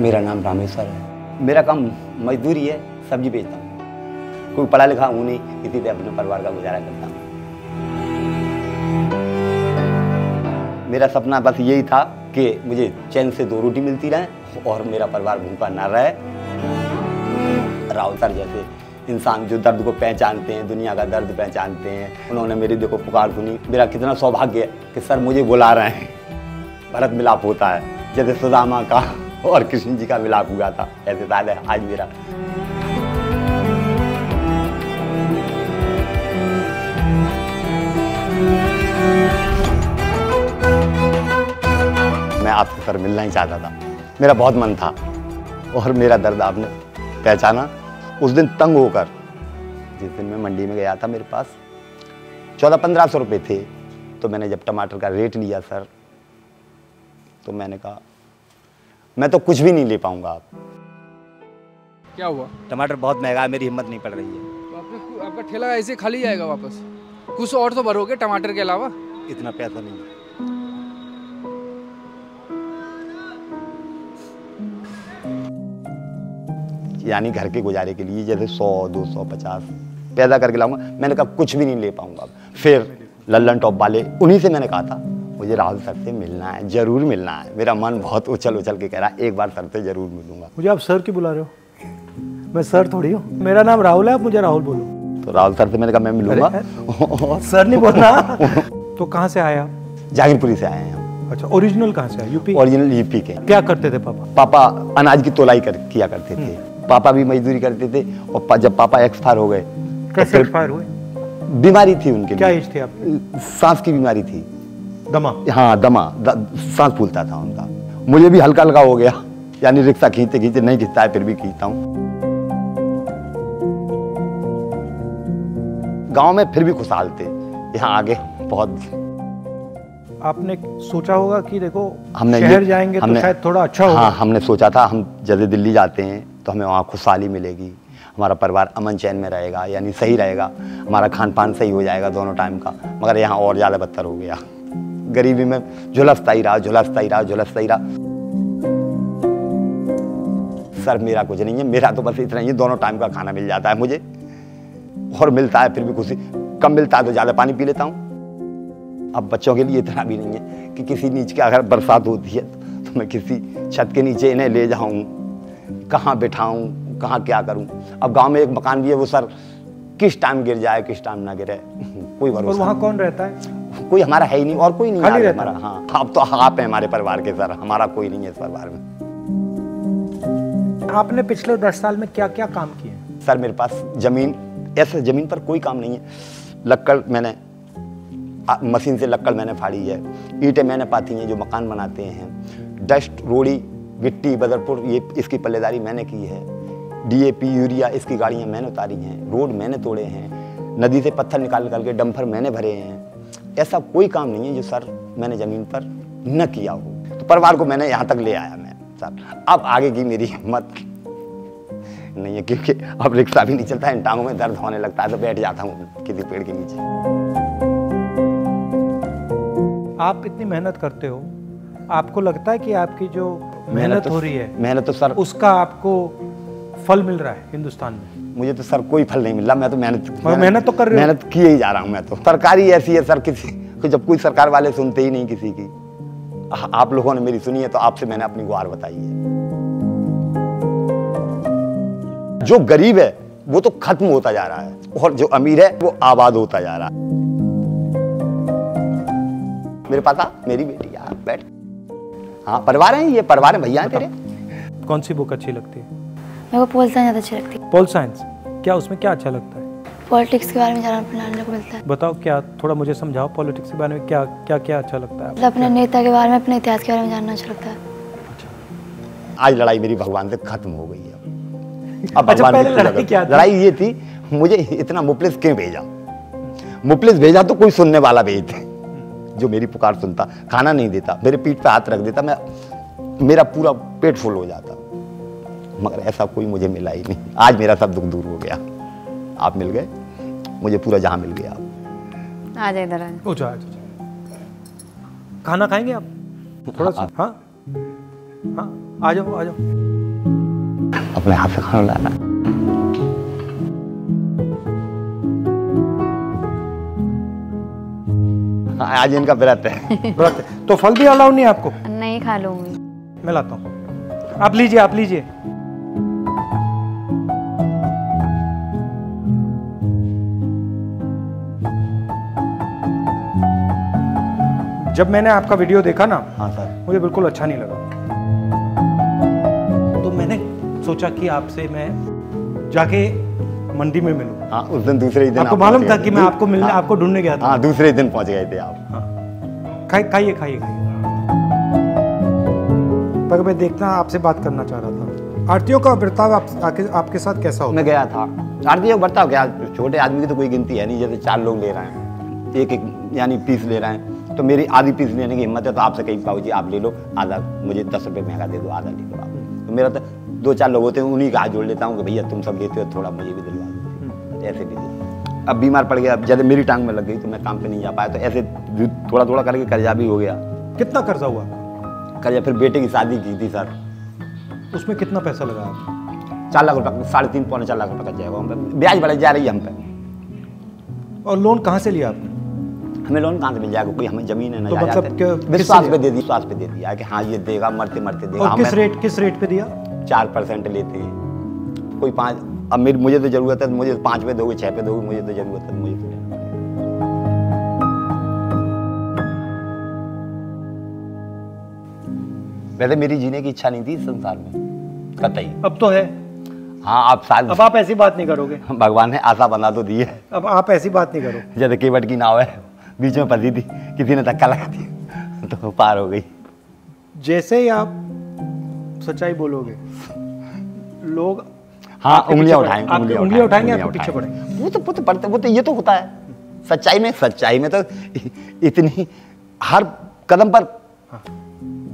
मेरा नाम रामेश्वर है। मेरा काम मजदूरी है, सब्ज़ी बेचता हूँ। कोई पढ़ा लिखा हूँ नहीं, इसी से अपने परिवार का गुजारा करता हूँ। मेरा सपना बस यही था कि मुझे चैन से दो रोटी मिलती रहे और मेरा परिवार भूखा ना रहे। राव सर जैसे इंसान जो दर्द को पहचानते हैं, दुनिया का दर्द पहचानते हैं, उन्होंने मेरी देखो पुकार सुनी। मेरा कितना सौभाग्य है कि सर मुझे बुला रहे हैं। भरत मिलाप होता है, जैसे सुदामा का। और कृष्ण जी का मिलाप हुआ था। शायद है, आज मेरा। मैं आपसे सर मिलना ही चाहता था। मेरा बहुत मन था और मेरा दर्द आपने पहचाना। उस दिन तंग होकर, जिस दिन मैं मंडी में गया था मेरे पास चौदह पंद्रह सौ रुपये थे। तो मैंने जब टमाटर का रेट लिया, सर तो मैंने कहा मैं तो कुछ भी नहीं ले पाऊँगा आप। क्या हुआ? टमाटर बहुत महँगा है मेरी हिम्मत नहीं पड़ रही है। तो आपने आपका ठेला ऐसे खाली जाएगा वापस? कुछ और तो भरोगे टमाटर के अलावा? इतना पैसा नहीं है। यानी घर के गुजारे के लिए जैसे सौ दो सौ पचास पैदा करके लाऊँगा। मैंने कहा कुछ भी नहीं ले पाऊँगा फिर लल्लन टॉप वाले उन्हीं से मैंने कहा था मुझे राहुल सर से मिलना है ज़रूर मिलना है। मेरा मन बहुत उछल उछल के कह रहा है एक बार सर से ज़रूर मिलूँगा। मुझे आप सर क्यों बुला रहे हो? मैं सर थोड़ी हूँ। मेरा नाम राहुल है आप मुझे राहुल बोलो। तो राहुल सर से मैंने कहा मैं मिलूँगा। सर नहीं बोलना। तो कहाँ से आए आप? जागीरपुरी से आए हैं अच्छा ओरिजिनल कहाँ से यूपी? ओरिजिनल यूपी के। क्या करते थे पापा? पापा अनाज की तोलाई कर किया करते थे। पापा भी मजदूरी करते थे और पा, जब पापा एक्सपायर हो गए तो कैसे एक्सपायर हुए? बीमारी थी उनके क्या एज थी आपकी? सांस की बीमारी थी। दमा। हाँ दमा। द, सांस फूलता था उनका। मुझे भी हल्का हल्का हो गया। यानी रिक्शा खींचते खींचते नहीं खींचता है फिर भी खींचता हूँ। गाँव में फिर भी खुशहाल थे। यहाँ आगे बहुत आपने सोचा होगा कि देखो हमने शहर जाएँगे तो शायद थोड़ा अच्छा होगा। हाँ हमने सोचा था हम जैसे दिल्ली जाते हैं तो हमें वहाँ खुशहाली मिलेगी। हमारा परिवार अमन चैन में रहेगा यानी सही रहेगा। हमारा खान पान सही हो जाएगा दोनों टाइम का। मगर यहाँ और ज़्यादा बदतर हो गया। गरीबी में झुलसता ही रहा झुलसता ही रहा झुलसता ही रहा। सर मेरा कुछ नहीं है मेरा तो बस इतना ही है दोनों टाइम का खाना मिल जाता है मुझे। और मिलता है फिर भी खुशी। कम मिलता है तो ज़्यादा पानी पी लेता हूँ। अब बच्चों के लिए इतना भी नहीं है कि किसी नीचे के अगर बरसात होती है तो मैं किसी छत के नीचे इन्हें ले जाऊँ। कहाँ बिठाऊं कहाँ क्या करूँ। अब गाँव में एक मकान भी है वो सर किस टाइम गिर जाए किस टाइम ना गिरे कोई भरोसा वहाँ कौन रहता है। कोई हमारा है ही नहीं और कोई नहीं खाली हमारा हाँ। अब तो आप हैं हमारे परिवार के सर हमारा कोई नहीं है इस परिवार में। आपने पिछले दस साल में क्या क्या काम किए? सर मेरे पास ज़मीन ऐसे ज़मीन पर कोई काम नहीं है। लक्कड़ मैंने मशीन से लक्कड़ मैंने फाड़ी है। ईंटें मैंने पाती हैं जो मकान बनाते हैं। डस्ट रोड़ी गिट्टी बदरपुर ये इसकी पल्लेदारी मैंने की है। डीएपी यूरिया इसकी गाड़ियाँ मैंने उतारी हैं। रोड मैंने तोड़े हैं। नदी से पत्थर निकाल निकाल के डंफर मैंने भरे हैं। ऐसा कोई काम नहीं है जो सर मैंने ज़मीन पर न किया हो। तो परिवार को मैंने यहाँ तक ले आया मैं सर। अब आगे की मेरी हिम्मत नहीं है क्योंकि अब रिक्शा भी नहीं चलता है टांगों में दर्द होने लगता है तो बैठ जाता हूँ किसी पेड़ के नीचे। आप इतनी मेहनत करते हो। आपको लगता है कि आपकी जो मेहनत तो- हो रही है मेहनत तो सर उसका आपको फल मिल रहा है हिंदुस्तान में? मुझे तो सर कोई फल नहीं मिला मैं तो मेहनत मेहनत तो कर रहे मेहनत किए ही जा रहा हूँ मैं तो। सरकारी ऐसी है सर किसी कि जब कोई सरकार वाले सुनते ही नहीं किसी की। आप लोगों ने मेरी सुनी है तो आपसे मैंने अपनी गुहार बताई है। जो गरीब है वो तो खत्म होता जा रहा है और जो अमीर है वो आबाद होता जा रहा है। मेरे पास आ मेरी बेटी आ बैठ। हाँ परिवार है ये परिवार है भैया तेरे? कौन सी बुक अच्छी लगती है? मेरे को पोल साइंस ज़्यादा अच्छी लगती है। पोल साइंस क्या उसमें क्या अच्छा लगता है? पॉलिटिक्स के बारे में जानना जानने को मिलता है। बताओ क्या थोड़ा मुझे समझाओ पॉलिटिक्स के बारे में क्या क्या क्या अच्छा लगता है? मतलब अपने नेता के बारे में अपने इतिहास के बारे में जानना अच्छा लगता है। आज लड़ाई मेरी भगवान से खत्म हो गई है। अब अच्छा, पहले लड़ाई क्या लड़ाई ये थी मुझे इतना मुपलिस क्यों भेजा? मुपलिस भेजा तो कोई सुनने वाला भेजते जो मेरी पुकार सुनता खाना नहीं देता मेरे पीठ पे हाथ रख देता मैं मेरा पूरा पेट फुल हो जाता। मगर ऐसा कोई मुझे मिला ही नहीं। आज मेरा सब दुख दूर हो गया। आप मिल गए? मुझे पूरा जहाँ मिल गया। आप आ जाए इधर आ। खाना खाएँगे आप? थोड़ा सा। हाँ। हाँ? आ जाओ आ जाओ। अपने हाथ से खाना लाना। हाँ, आज इनका व्रत है। व्रत? है। तो फल भी अलाउ नहीं आपको? नहीं खा लूँगी। मैं लाता हूँ। आप लीजिए आप लीजिए। जब मैंने आपका वीडियो देखा ना हाँ सर। मुझे बिल्कुल अच्छा नहीं लगा। तो मैंने सोचा कि आपसे मैं जाके मंडी में मिलूं। हाँ उस दिन दूसरे ही दिन आपको मालूम था कि मैं आपको मिलने हाँ, आपको ढूँढने गया था। हाँ दूसरे ही दिन पहुँच गए थे आप। खाइए खाइए खाइए खाइए। पर मैं देखना आपसे बात करना चाह रहा था। आरतियों का बर्ताव आप, आपके, आपके साथ कैसा होता मैं गया था। आरती को बर्ताव क्या? छोटे आदमी की तो कोई गिनती है नहीं जैसे चार लोग ले रहे हैं। एक एक यानी पीस ले रहे हैं। तो मेरी आधी पीस लेने की हिम्मत है तो आपसे कहीं पाओ जी आप ले लो आधा मुझे दस रुपये महँगा दे दो आधा ले लो आप तो मेरा तो दो चार लोग होते हैं उन्हीं का हाथ जोड़ लेता हूँ कि भैया तुम सब लेते हो थोड़ा मुझे भी दिलवा दो। ऐसे भी दे अब बीमार पड़ गया अब जैसे मेरी टांग में लग गई तो मैं काम पे नहीं जा पाया तो ऐसे थोड़ा थोड़ा करके कर्जा भी हो गया। कितना कर्जा हुआ? कर्जा फिर बेटे की शादी की थी सर। उसमें कितना पैसा लगा चार लाख रुपये साढ़े तीन पौने चार लाख रुपये का जाएगा हम ब्याज बढ़ जा रही है हम पे। और लोन कहाँ से लिया आपने? हमें लोन कहाँ से मिल जाएगा कोई हमें ज़मीन है ना तो मतलब है। विश्वास पे दे दी विश्वास पे दे दिया कि हाँ ये देगा मरते मरते देगा। किस रेट किस रेट पे दिया? चार परसेंट लेते हैं। कोई पाँच अब मेरी मुझे तो ज़रूरत है मुझे पाँच पे दोगे छः पे दोगे मुझे तो ज़रूरत है मुझे तो वैसे मेरी जीने की इच्छा नहीं थी संसार में कतई। अब तो है। हाँ आप शायद अब आप ऐसी बात नहीं करोगे। भगवान ने आशा बना तो दी है। अब आप ऐसी बात नहीं करो। जैसे केवट की नाव है। बीच में फंसी थी किसी ने धक्का लगा दिया तो पार हो गई। जैसे ही आप सच्चाई बोलोगे लोग हाँ उंगलियाँ उठाएँगे पड़े- उंगलियाँ उठाएँगे आपके पीछे पड़ेंगे वो तो वो तो पड़ते वो तो ये तो होता है सच्चाई में सच्चाई में तो इतनी हर कदम पर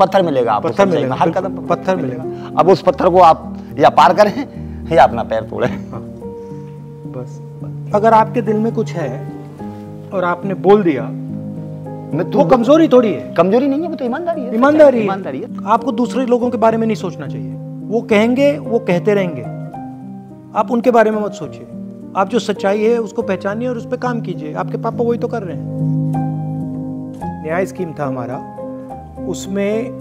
पत्थर मिलेगा आपको पत्थर मिलेगा, हर कदम पर पत्थर मिलेगा। अब उस पत्थर को आप या पार करें या अपना पैर तोड़े। बस। अगर आपके दिल में कुछ है और आपने बोल दिया मैं वो कमज़ोरी थोड़ी है। कमज़ोरी नहीं है वो तो ईमानदारी है। ईमानदारी है। ईमानदारी है। आपको दूसरे लोगों के बारे में नहीं सोचना चाहिए। वो कहेंगे वो कहते रहेंगे। आप उनके बारे में मत सोचिए। आप जो सच्चाई है उसको पहचानिए और उस पर काम कीजिए। आपके पापा वही तो कर रहे हैं। न्याय स्कीम था हमारा। उसमें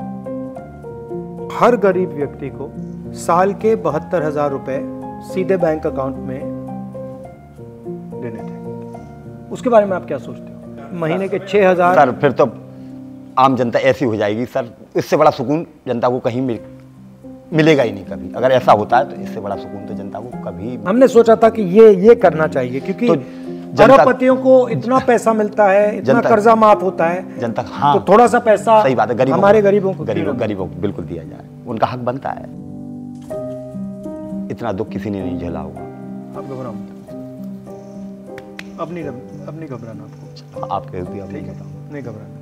हर गरीब व्यक्ति को साल के बहत्तर हज़ार रुपए सीधे बैंक अकाउंट में उसके बारे में आप क्या सोचते हो? महीने के छह हज़ार सर फिर तो आम जनता ऐसी हो जाएगी। सर इससे बड़ा सुकून जनता को कहीं मिल मिलेगा ही नहीं कभी। अगर ऐसा होता है तो इससे बड़ा सुकून तो जनता को कभी हमने सोचा था कि ये ये करना चाहिए क्योंकि तो अरबपतियों को इतना पैसा मिलता है इतना कर्जा माफ़ होता है जनता हाँ तो थोड़ा सा पैसा सही बात है गरीबों हमारे गरीबों को गरीबों गरीबों को बिल्कुल दिया जाए। उनका हक बनता है। इतना दुख किसी ने नहीं झेला होगा। आप घबराओ अब नहीं अब नहीं घबराना आपको। आपके में नहीं बताऊँ। नहीं घबराना।